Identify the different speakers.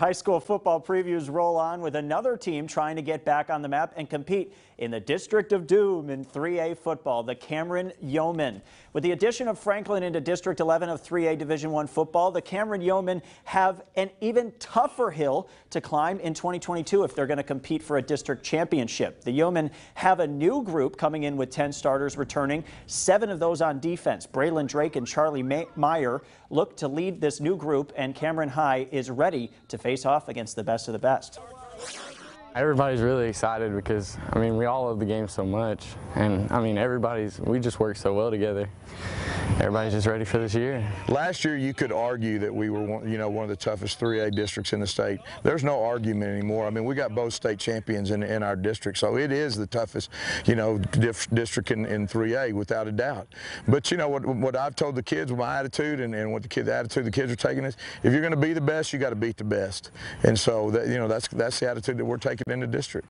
Speaker 1: High school football previews roll on with another team trying to get back on the map and compete in the District of Doom in 3A football, the Cameron Yoemen. With the addition of Franklin into District 11 of 3A Division 1 football, the Cameron Yoemen have an even tougher hill to climb in 2022 if they're going to compete for a district championship. The Yoemen have a new group coming in with 10 starters returning, seven of those on defense. Braylon Drake and Charlie Meyer look to lead this new group, and Cameron High is ready to face off against the best of the best.
Speaker 2: Everybody's really excited because, I mean, we all love the game so much. And, I mean, everybody's, we just work so well together everybody's just ready for this year.
Speaker 3: Last year, you could argue that we were, one, you know, one of the toughest 3A districts in the state. There's no argument anymore. I mean, we got both state champions in, in our district, so it is the toughest, you know, district in, in 3A without a doubt. But you know what? What I've told the kids, with my attitude, and, and what the kid, the attitude the kids are taking is, if you're going to be the best, you got to beat the best. And so that, you know, that's that's the attitude that we're taking in the district.